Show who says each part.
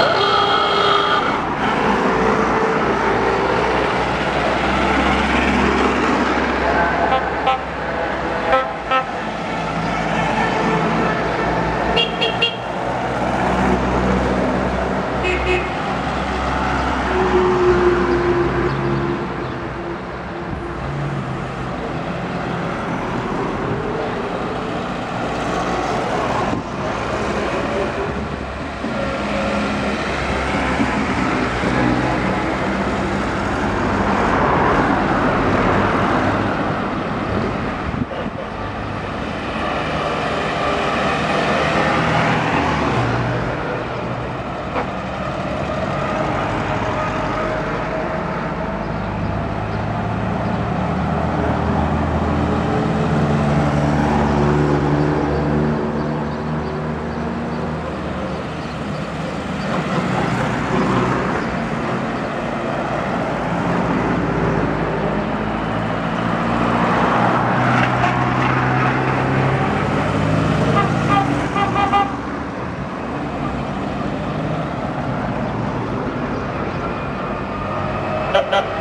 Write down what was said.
Speaker 1: Oh! no, no, no.